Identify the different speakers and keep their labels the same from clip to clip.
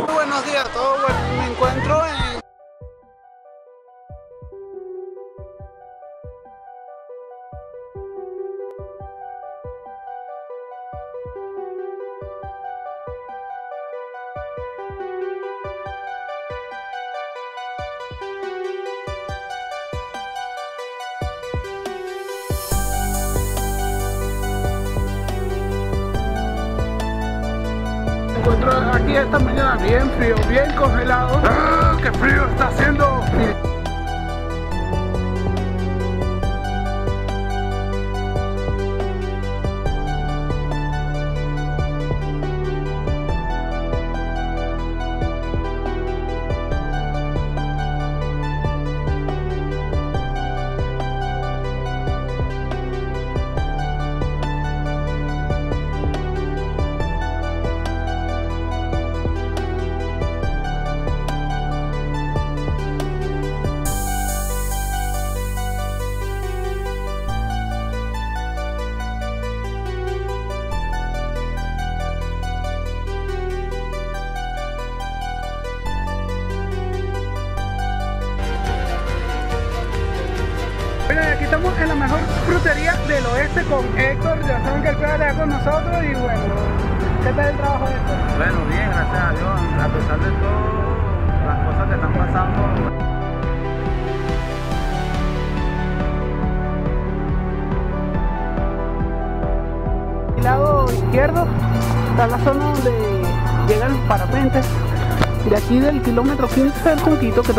Speaker 1: Muy buenos días a todos. Bueno, me encuentro en encuentro aquí esta mañana bien frío, bien congelado. ¡Ah, ¡Qué frío está haciendo! Bueno, aquí estamos en la mejor frutería del oeste con Héctor. Ya saben que el PA está con nosotros y bueno, ¿qué tal el trabajo de Héctor?
Speaker 2: Bueno, bien, gracias a Dios, a pesar de todo, las cosas que están pasando.
Speaker 1: Lado izquierdo está la zona donde llegan los parapentes. De aquí del kilómetro 15 del Junquito que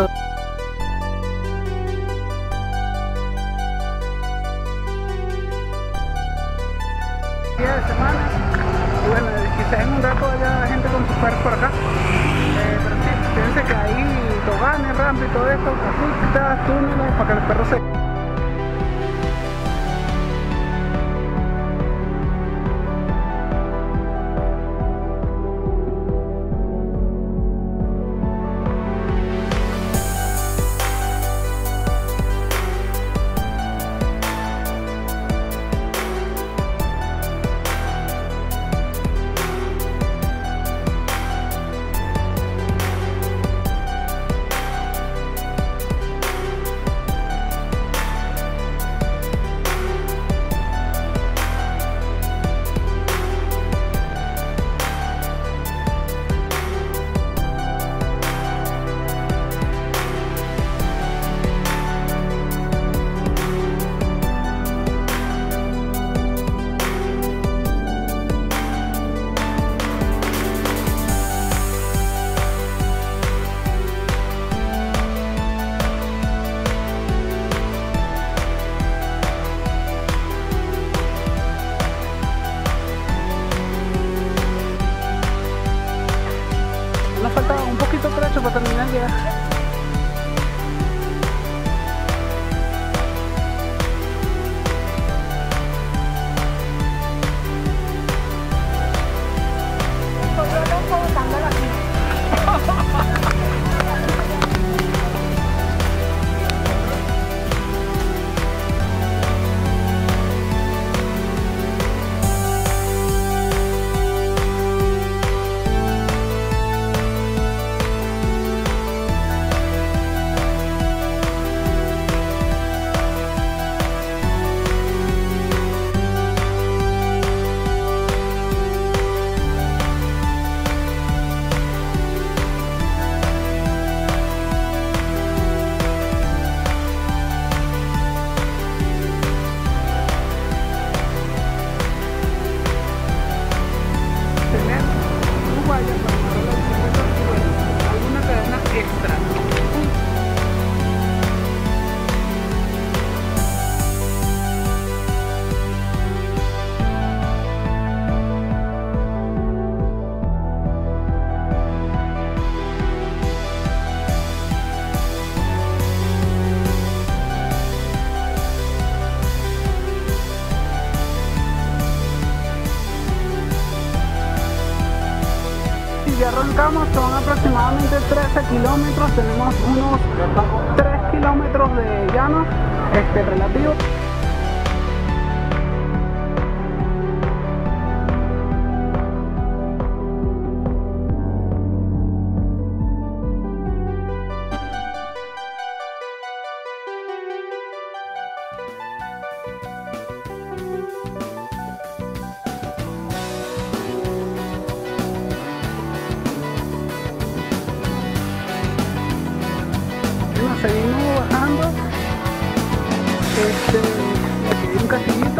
Speaker 1: toboganes, rampas y todo esto, pistas, túneles, para que los perros se... ya arrancamos, son aproximadamente 13 kilómetros, tenemos unos 3 kilómetros de llano este, relativo. Este, aquí hay un